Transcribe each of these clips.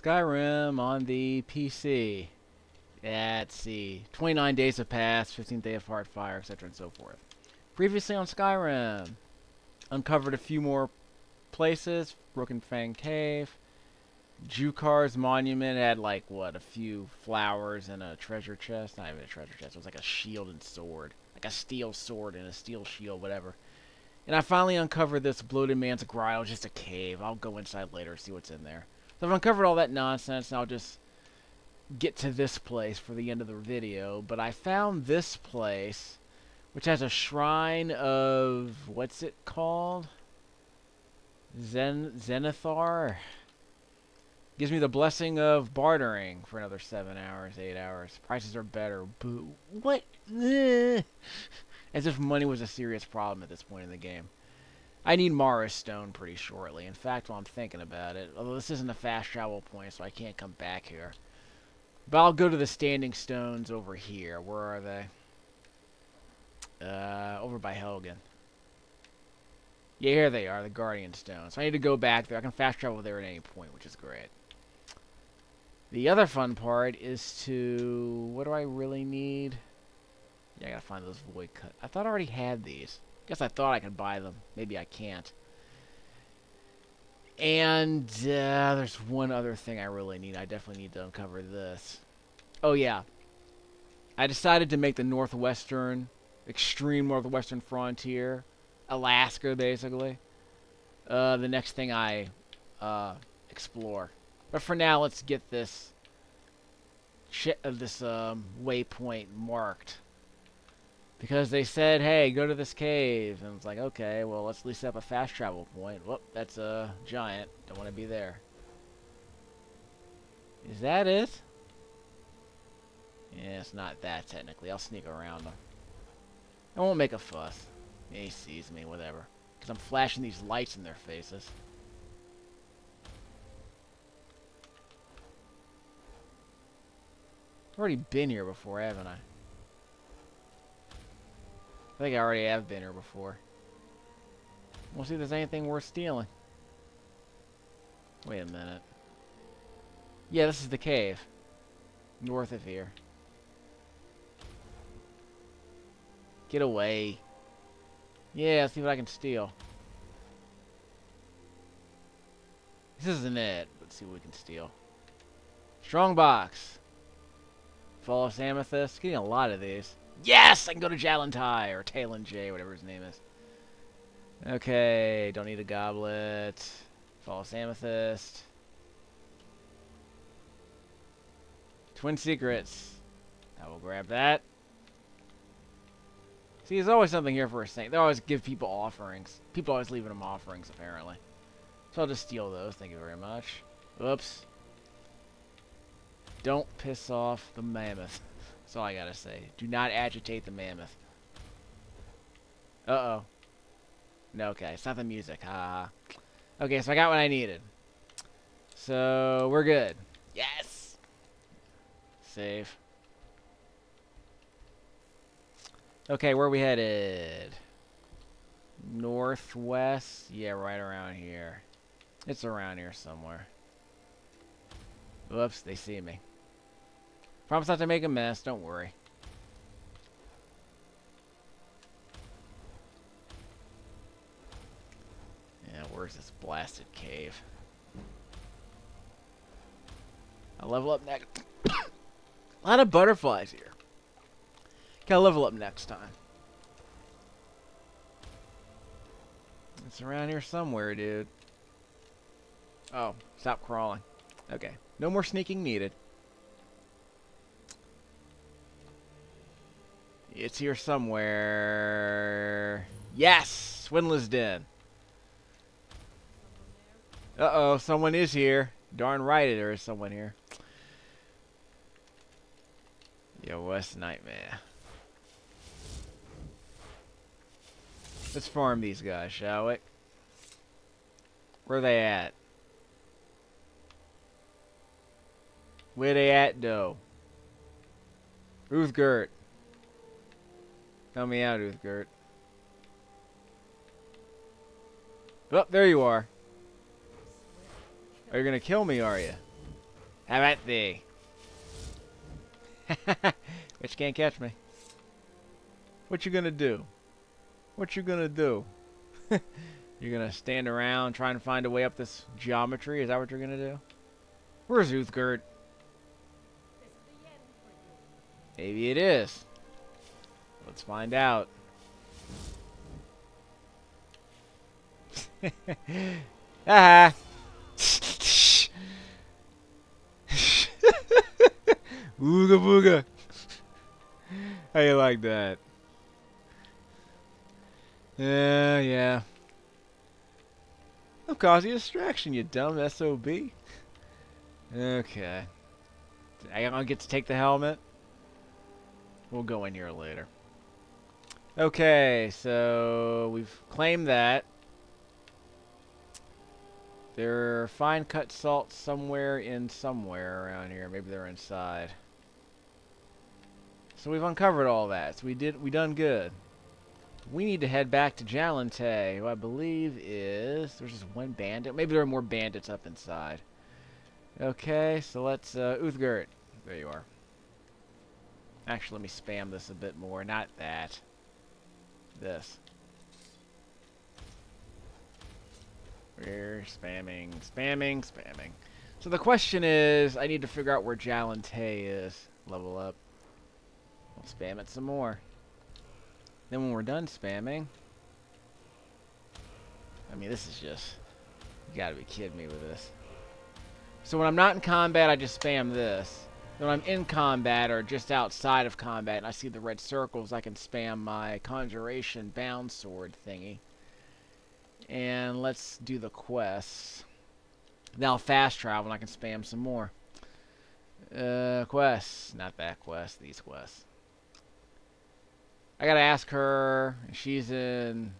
Skyrim on the PC. Let's see. 29 days have passed, 15th day of Heartfire, etc. and so forth. Previously on Skyrim, uncovered a few more places. Broken Fang Cave. Jukar's monument had like what a few flowers and a treasure chest. Not even a treasure chest. It was like a shield and sword, like a steel sword and a steel shield, whatever. And I finally uncovered this bloated man's grotto, just a cave. I'll go inside later, see what's in there. So I've uncovered all that nonsense, and I'll just get to this place for the end of the video. But I found this place, which has a shrine of what's it called? Zen Zenithar. Gives me the blessing of bartering for another seven hours, eight hours. Prices are better. Boo. What? As if money was a serious problem at this point in the game. I need Mara Stone pretty shortly. In fact, while I'm thinking about it, although this isn't a fast travel point, so I can't come back here. But I'll go to the Standing Stones over here. Where are they? Uh, over by Helgen. Yeah, here they are, the Guardian Stones. So I need to go back there. I can fast travel there at any point, which is great. The other fun part is to... What do I really need? Yeah, I gotta find those void cut. I thought I already had these. Guess I thought I could buy them. Maybe I can't. And uh, there's one other thing I really need. I definitely need to uncover this. Oh, yeah. I decided to make the northwestern, extreme northwestern frontier, Alaska, basically, uh, the next thing I uh, explore. But for now, let's get this uh, this um, waypoint marked. Because they said, hey, go to this cave. And it's like, okay, well, let's at least set up a fast travel point. Whoop, that's a giant. Don't want to be there. Is that it? Yeah, it's not that, technically. I'll sneak around them. I won't make a fuss. He sees me, whatever. Because I'm flashing these lights in their faces. I've already been here before, haven't I? I think I already have been here before. We'll see if there's anything worth stealing. Wait a minute. Yeah, this is the cave. North of here. Get away. Yeah, see what I can steal. This isn't it. Let's see what we can steal. Strong box. False amethyst. Getting a lot of these. Yes! I can go to Jalantai or Talen-Jei, whatever his name is. Okay, don't need a goblet. False amethyst. Twin secrets. I will grab that. See, there's always something here for a saint. They always give people offerings. People always leaving them offerings, apparently. So I'll just steal those. Thank you very much. Oops. Don't piss off the mammoth. That's all I gotta say. Do not agitate the mammoth. Uh-oh. No, okay. It's not the music. Ha, ha. Okay, so I got what I needed. So, we're good. Yes! Save. Okay, where are we headed? Northwest? Yeah, right around here. It's around here somewhere. Whoops, they see me. Promise not to make a mess, don't worry. Yeah, where's this blasted cave? I'll level up next. a lot of butterflies here. Gotta level up next time. It's around here somewhere, dude. Oh, stop crawling. Okay. No more sneaking needed. It's here somewhere. Yes! Swindler's Den. Uh-oh, someone is here. Darn right there is someone here. Yo, West Nightmare. Let's farm these guys, shall we? Where are they at? Where they at, though? Uthgerd. Help me out, Uthgerd. Oh, there you are. Are you gonna kill me, are you? Have at thee. Bitch can't catch me. What you gonna do? What you gonna do? you're gonna stand around trying to find a way up this geometry? Is that what you're gonna do? Where's Uthgerd? Maybe it is. Let's find out. ah. Ooga booga. How you like that? Yeah, yeah. I'll cause you a distraction, you dumb SOB. Okay. I don't get to take the helmet. We'll go in here later. Okay, so we've claimed that. There are fine cut salts somewhere in somewhere around here. Maybe they're inside. So we've uncovered all that. So we did we done good. We need to head back to Gallantay, who I believe is there's just one bandit. Maybe there are more bandits up inside. Okay, so let's uh Uthgerd. There you are. Actually, let me spam this a bit more. Not that. This. We're spamming, spamming, spamming. So the question is, I need to figure out where Gallantay is. Level up. We'll spam it some more. Then when we're done spamming... I mean, this is just... You gotta be kidding me with this. So when I'm not in combat, I just spam this. When I'm in combat or just outside of combat and I see the red circles, I can spam my Conjuration Bound Sword thingy. And let's do the quests. Now fast travel and I can spam some more. Uh, quests. Not that quest, these quests. I gotta ask her. She's in...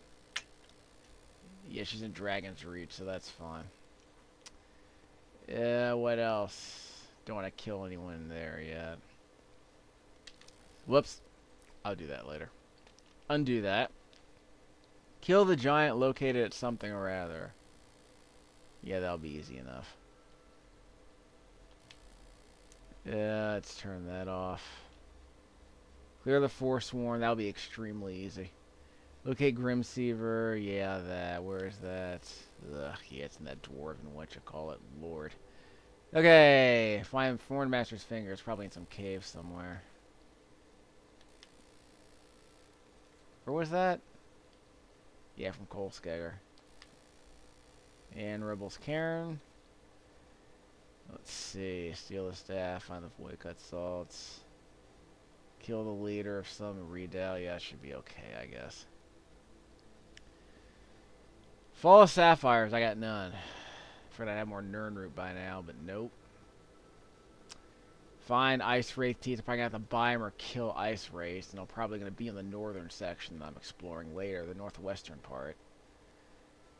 Yeah, she's in Dragonsreach, so that's fine. Yeah, what else? Don't want to kill anyone there yet. Whoops. I'll do that later. Undo that. Kill the giant located at something or other. Yeah, that'll be easy enough. Yeah, let's turn that off. Clear the Forsworn. That'll be extremely easy. Locate Grimsever. Yeah, that. Where's that? Ugh, yeah, it's in that dwarven, what you call it, lord. Okay, find Foreign Master's Finger. It's probably in some cave somewhere. Where was that? Yeah, from Kolskeggr. And Rebels Cairn. Let's see. Steal the staff, find the void cut salts. Kill the leader of some redoubt. Yeah, should be okay, I guess. Fall of Sapphires, I got none. Figured I'd have more Nirnroot by now, but nope. Find Ice Wraith Teeth. I'm probably going to have to buy them or kill Ice Wraiths. And they're probably going to be in the northern section that I'm exploring later, the northwestern part.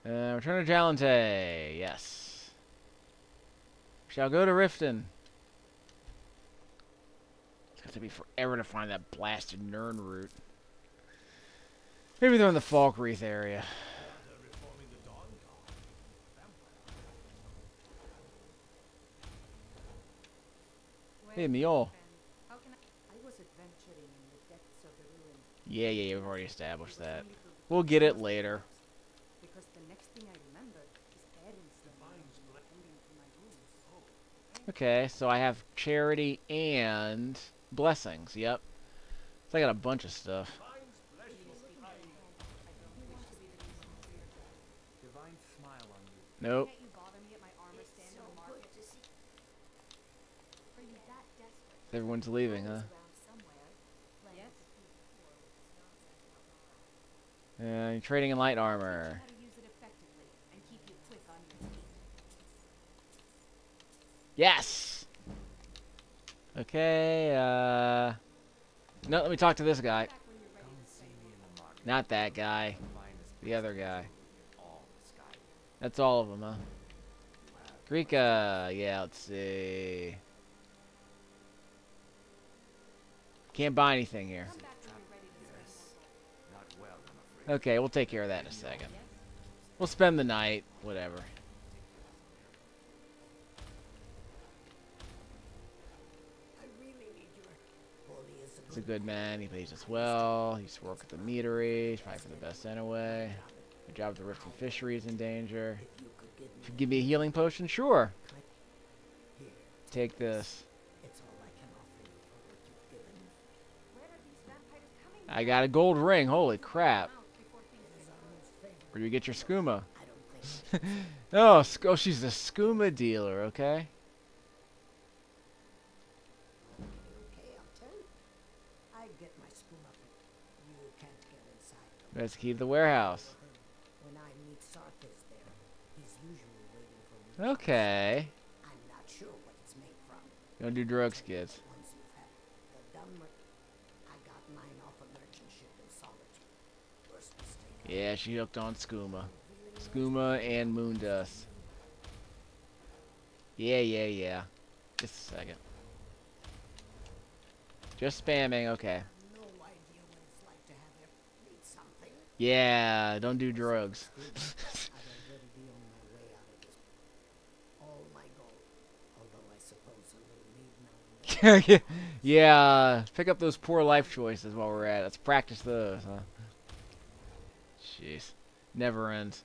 Uh, return to Gallantay. Yes. Shall go to Riften. It's going to be forever to find that blasted Nirnroot. Maybe they're in the Falkreath area. Hey, Mule. Yeah, yeah, yeah, we've already established that. We'll get it later. Okay, so I have charity and blessings. Yep. So I got a bunch of stuff. Nope. Everyone's leaving, huh? Yeah, you're trading in light armor. Yes! Okay, uh... No, let me talk to this guy. Not that guy. The other guy. That's all of them, huh? Rika, yeah, let's see. Can't buy anything here. Okay, we'll take care of that in a second. We'll spend the night, whatever. He's a good man. He pays us well. He used to work at the meadery. He's probably for the best anyway. My job at the Riften Fishery is in danger. If you give me a healing potion, sure. Take this. I got a gold ring. Holy crap. out before things It is our most favorite. Where do you get your skooma? I don't think Oh, oh, she's a skooma dealer, okay? okay, I'll tell you. I get my spoon up. You can't get inside. though. Let's keep the warehouse. When I meet Sarthis there, he's usually waiting for me. Okay. I'm not sure what it's made from. Don't do drugs, kids. Once you've had the done with, I got mine off a merchant ship in solitude. Worst mistake. I Yeah, she hooked on skooma. Skooma and moon dust. Yeah, yeah, yeah. Just a second. Just spamming, okay. Yeah, don't do drugs. Yeah, pick up those poor life choices while we're at it. Let's practice those, huh? Jeez. Never ends.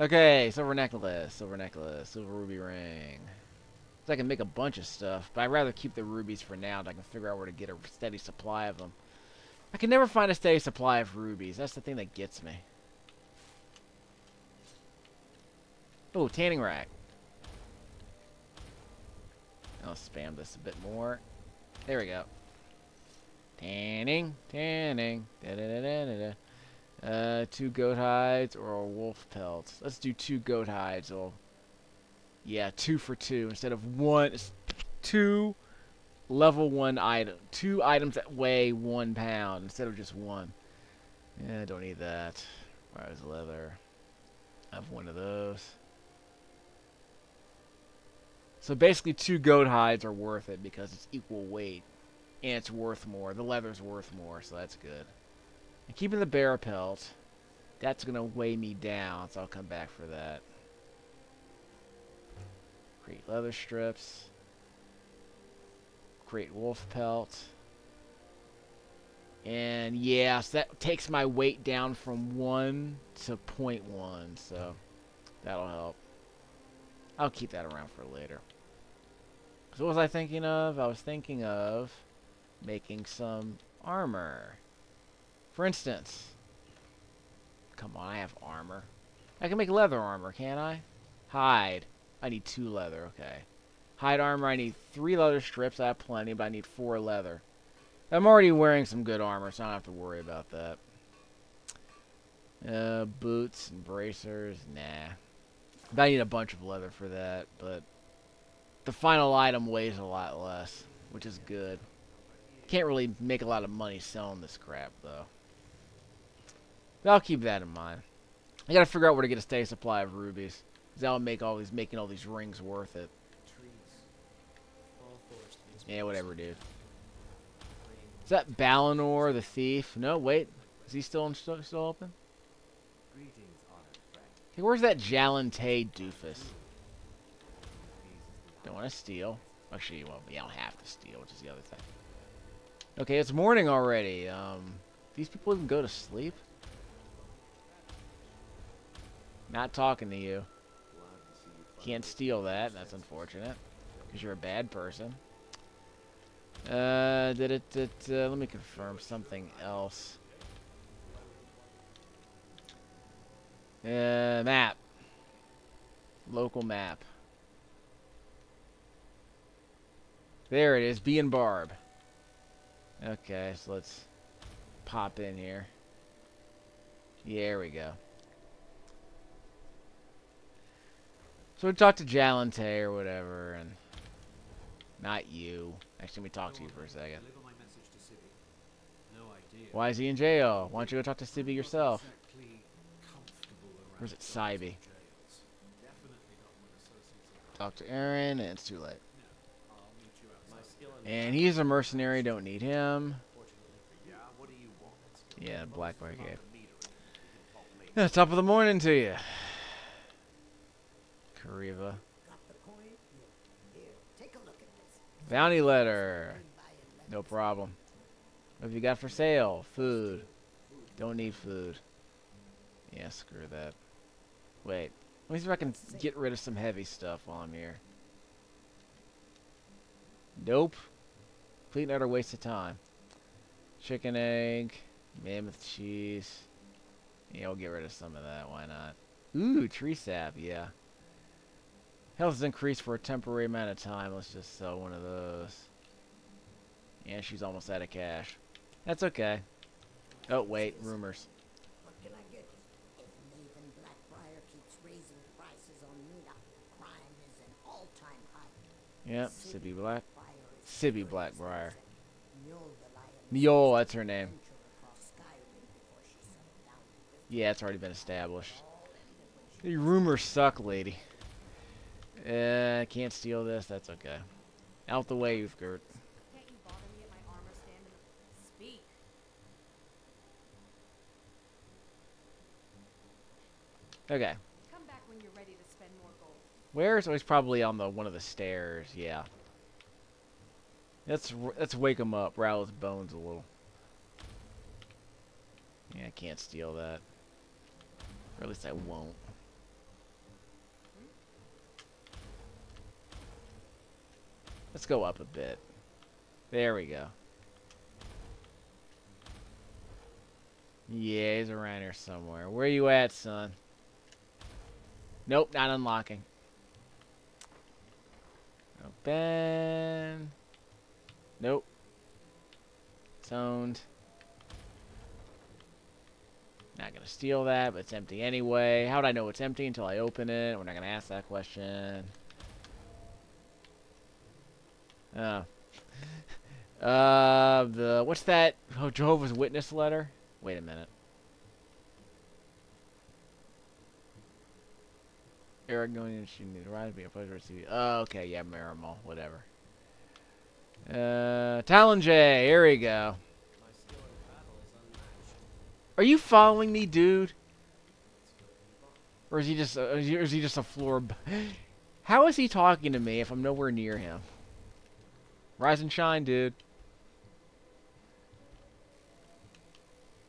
Okay, silver necklace, silver necklace, silver ruby ring. So I can make a bunch of stuff, but I'd rather keep the rubies for now until I can figure out where to get a steady supply of them. I can never find a steady supply of rubies. That's the thing that gets me. Oh, tanning rack. I'll spam this a bit more. There we go. Tanning, tanning. Da da da da da. da. Uh, two goat hides or a wolf pelt. Let's do two goat hides. Or yeah, two for two instead of one. Two level one item. Two items that weigh one pound instead of just one. Yeah, I don't need that. Where's leather? I have one of those. So basically, two goat hides are worth it because it's equal weight, and it's worth more. The leather's worth more, so that's good. And keeping the bear pelt, that's gonna weigh me down, so I'll come back for that. Create leather strips. Create wolf pelt. And yeah, so that takes my weight down from 1 to 0.1, so that'll help. I'll keep that around for later. So what was I thinking of? I was thinking of making some armor. For instance, come on, I have armor. I can make leather armor, can't I? Hide. I need two leather, okay. Hide armor, I need three leather strips. I have plenty, but I need four leather. I'm already wearing some good armor, so I don't have to worry about that. Uh, boots and bracers, nah. But I need a bunch of leather for that, but the final item weighs a lot less, which is good. Can't really make a lot of money selling this crap, though. But I'll keep that in mind. I gotta figure out where to get a steady supply of rubies. Cause that'll make all these making all these rings worth it. Yeah, whatever, dude. Is that Balinor the thief? No, wait. Is he still in, still, still open? Hey, where's that Jalantay doofus? Don't want to steal. Actually, won't. You don't have to steal, which is the other thing. Okay, it's morning already. Um, these people even go to sleep? Not talking to you. Can't steal that. That's unfortunate. Because you're a bad person. Uh, did it, did, uh, let me confirm something else. Uh, map. Local map. There it is, Bee and Barb. Okay, so let's pop in here. Yeah, there we go. So we talked to Jalante or whatever, and not you. Actually, let me talk to you for a second. Deliver my message to Sibbi. No idea. Why is he in jail? Why don't you go talk to Sibbi yourself? Around Where's it, those Sybe? jails. Definitely not when associates are Talk to Aaron, and it's too late. I'll meet you outside. My skill And he's a mercenary, don't need him. Yeah, Black me. Yeah, top of the morning to you. Keerava. Bounty letter. No problem. What have you got for sale? Food. Don't need food. Yeah, screw that. Wait. Let me see if I can get rid of some heavy stuff while I'm here. Nope. Complete and utter waste of time. Chicken egg. Mammoth cheese. Yeah, we'll get rid of some of that. Why not? Ooh, tree sap. Yeah. Health is increased for a temporary amount of time. Let's just sell one of those. Yeah, she's almost out of cash. That's okay. Oh, wait. Rumors. What can I get? If Nathan Blackbriar keeps raising prices on meat, crime is an all-time high. Yep, Sibbi Black. Sibbi Blackbriar. Mule the Lioness Mule, that's her name. ventured across Skyrim before she settled down in Riften. Yeah, it's already been established. All ended when she The rumors suck, lady. Uh, can't steal this. That's okay. Out the way, Uthgerd. You bother me at my armor stand and speak? Okay. Come back when you're ready to spend more gold. Where's? Oh, he's probably on the one of the stairs. Yeah. Let's let's wake him up. Rattle his bones a little. Yeah, I can't steal that. Or at least I won't. Let's go up a bit. There we go. Yeah, he's around here somewhere. Where you at, son? Nope, not unlocking. Open. Nope. It's owned. Not gonna steal that, but it's empty anyway. How would I know it's empty until I open it? We're not gonna ask that question. Oh. Uh, the what's that? Oh, Jehovah's Witness letter. Wait a minute. Argonian she need to be a pleasure to see. Oh, okay, yeah, Marimol, whatever. Uh, Talen-Jei, here we go. My skill in battle is unmatched. Are you following me, dude? It's good in the book. Or is he just, uh, is he- or is he just a floor? B How is he talking to me if I'm nowhere near him? Rise and shine, dude.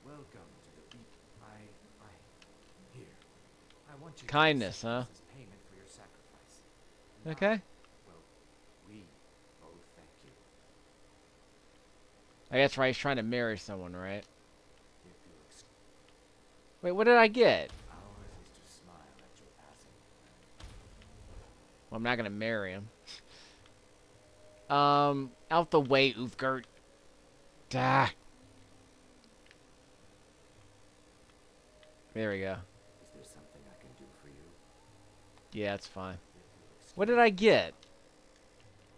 Welcome to the. I, I, here. I want you Kindness, huh? this as payment for your sacrifice. And I- Okay. well, we both thank you. I guess right. He's trying to marry someone, right? Wait, what did I get? Well, I'm not gonna marry him. Um, out the way, Uthgerd. Ah. There we go. Yeah, it's fine. What did I get?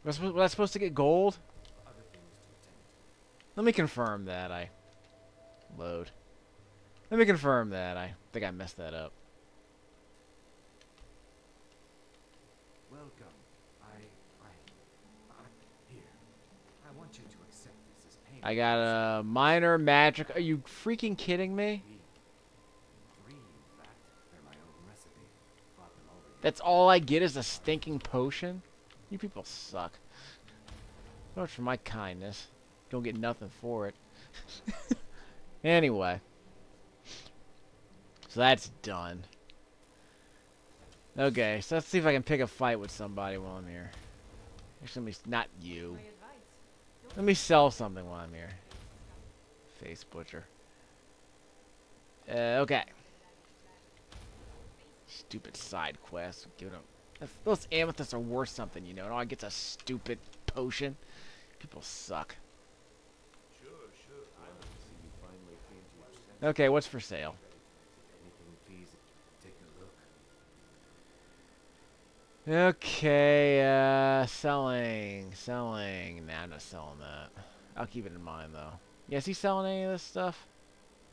Was I supposed to get gold? other things to attend to. Let me confirm that I load. Let me confirm that I think I messed that up. Welcome. I, I, I, here. I want you to accept this as payment. I got a minor magic. Are you freaking kidding me? Three. Three, in fact. They're my own recipe. Brought them over here. That's all I get is a stinking potion? You people suck. So much for my kindness. Don't get nothing for it. anyway. So that's done. Okay, so let's see if I can pick a fight with somebody while I'm here. Actually, let me, not you. Let me sell something while I'm here. Face butcher. Uh, okay. Stupid side quest. Give them. Those amethysts are worth something, you know. And all I get's a stupid potion. People suck. Sure, sure. I like to see you finally came to your senses. Okay, what's for sale? Okay, uh, selling, selling. Nah, I'm not selling that. I'll keep it in mind though. Yeah, is he selling any of this stuff?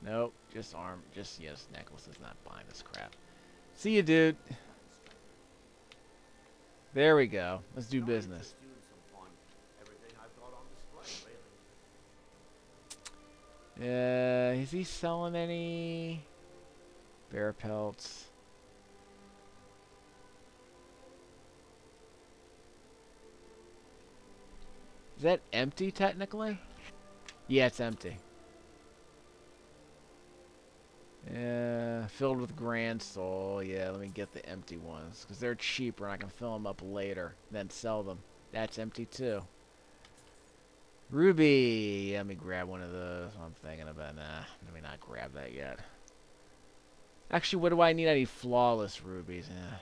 Nope, just arm, just yes, necklace is Not buying this crap. See you, dude. There we go. Let's do business. You in some fun. Everything I've got on display, really. Uh, is he selling any bear pelts? Is that empty technically? Yeah, it's empty. Yeah, filled with Grand Soul. Yeah, let me get the empty ones because they're cheaper and I can fill them up later, then sell them. That's empty too. Ruby. Let me grab one of those. I'm thinking about. Nah, let me not grab that yet. Actually, what do I need? I need flawless rubies. Eh.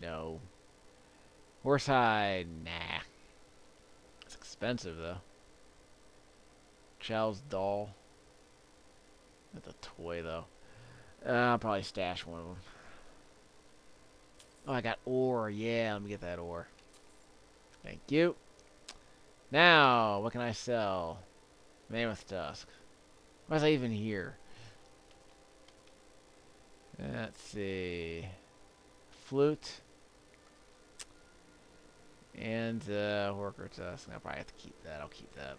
No. Horsehide. Nah. It's expensive though. Chow's doll. That's a toy though. Uh, I'll probably stash one of them. Oh, I got ore. Yeah, let me get that ore. Thank you. Now, what can I sell? Mammoth Tusk. Why is I even here? Let's see. Flute. And, uh, Worker Tusk. I'll probably have to keep that. I'll keep that.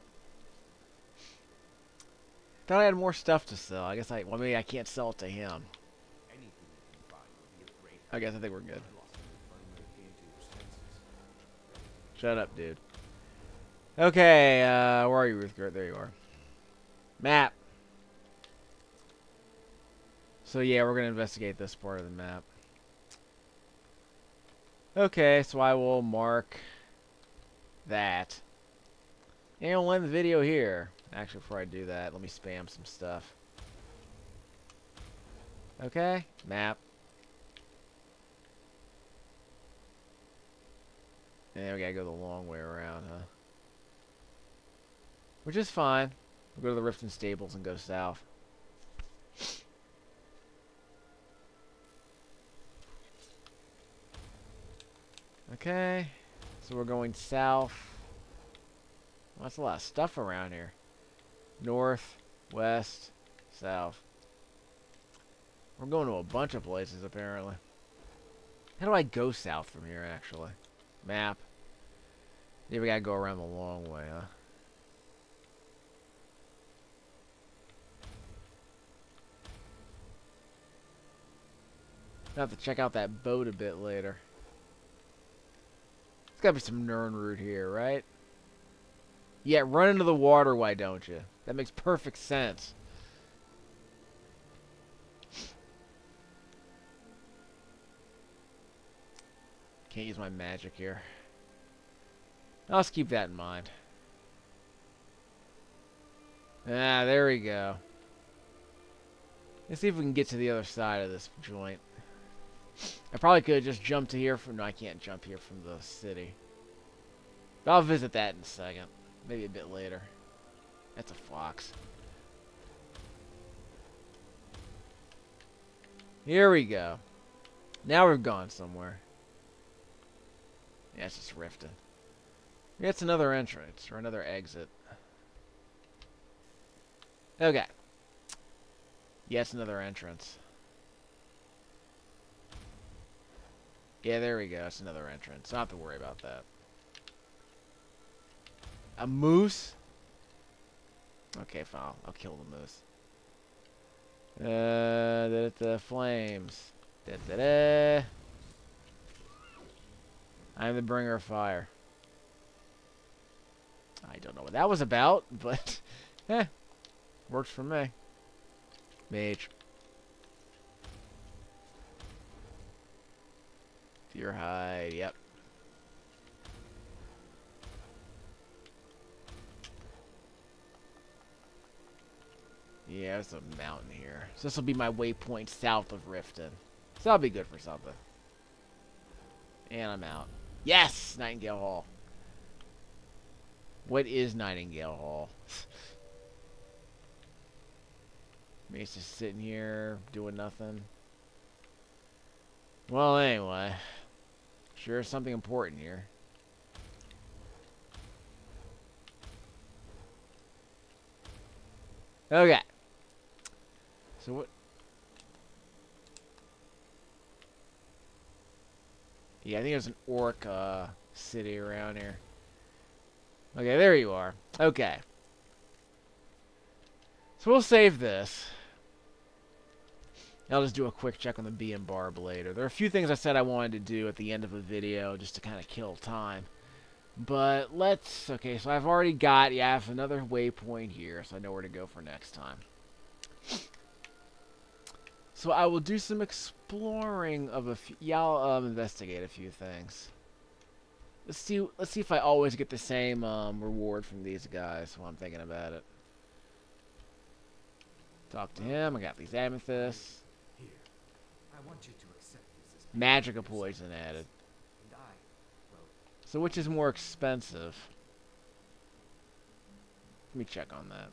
Thought I had more stuff to sell. I guess I, well, maybe I can't sell it to him. I guess I think we're good. Shut up, dude. Okay, uh, where are you, Ruth Gert? There you are. Map. So yeah, we're gonna investigate this part of the map. Okay, so I will mark that. And we'll end the video here. Actually, before I do that, let me spam some stuff. Okay, map. And we gotta go the long way around, huh? Which is fine. We'll go to the Riften Stables and go south. Okay. So we're going south. Well, that's a lot of stuff around here. North, west, south. We're going to a bunch of places, apparently. How do I go south from here, actually? Map. Yeah, we gotta go around the long way, huh? I'll have to check out that boat a bit later. There's gotta be some Nirnroot here, right? Yeah, run into the water, why don't you? That makes perfect sense. Can't use my magic here. I'll just keep that in mind. Ah, there we go. Let's see if we can get to the other side of this joint. I probably could have just jumped to here from... No, I can't jump here from the city. But I'll visit that in a second. Maybe a bit later. That's a fox. Here we go. Now we've gone somewhere. Yeah, it's just Riften. It's another entrance, or another exit. Okay. Yes, another entrance. Yeah, there we go. It's another entrance. Don't to worry about that. A moose? Okay, fine. I'll, I'll kill the moose. Uh, the, the flames. Da, da, da. I'm the bringer of fire. I don't know what that was about, but eh, works for me. Mage. Deer hide, yep. Yeah, there's a mountain here. So this will be my waypoint south of Riften. So that'll be good for something. And I'm out. Yes! Nightingale Hall. What is Nightingale Hall? He's just sitting here doing nothing. Well, anyway. Sure something important here. Okay. So what... Yeah, I think there's an orc uh, city around here. Okay, there you are. Okay. So we'll save this. I'll just do a quick check on the Bee and Barb later. There are a few things I said I wanted to do at the end of a video just to kind of kill time. But let's okay, so I've already got yeah, I have another waypoint here, so I know where to go for next time. So I will do some exploring of a few yeah, I'll um, investigate a few things. Let's see let's see if I always get the same um, reward from these guys while I'm thinking about it. Talk to him, I got these amethysts. Here. I want you to accept this as Magic of payment for your poison added. So which is more expensive? Let me check on that.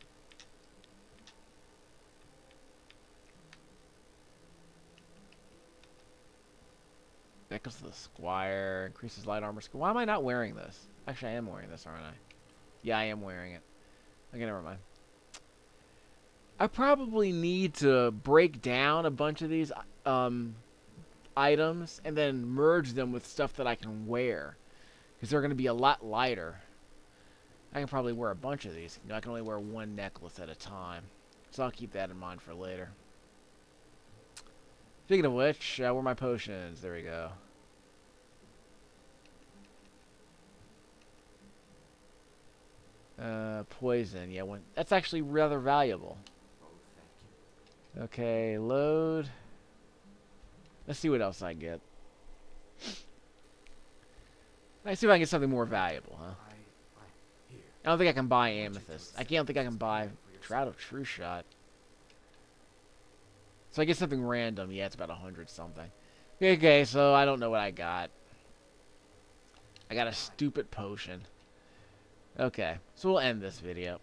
That goes to the Squire increases light armor. Why am I not wearing this? Actually, I am wearing this, aren't I? Yeah, I am wearing it. Okay, never mind. I probably need to break down a bunch of these um, items and then merge them with stuff that I can wear because they're going to be a lot lighter. I can probably wear a bunch of these. You know, I can only wear one necklace at a time, so I'll keep that in mind for later. Speaking of which, uh, where are my potions? There we go. Uh, poison. Yeah, one. That's actually rather valuable. Okay, load. Let's see what else I get. Let's see if I can get something more valuable, huh? I, don't think I can buy amethyst. I can't think I can buy Shroud of. True Shot. So I get something random. Yeah, it's about a hundred something. Okay, so I don't know what I got. I got a stupid potion. Okay, so we'll end this video.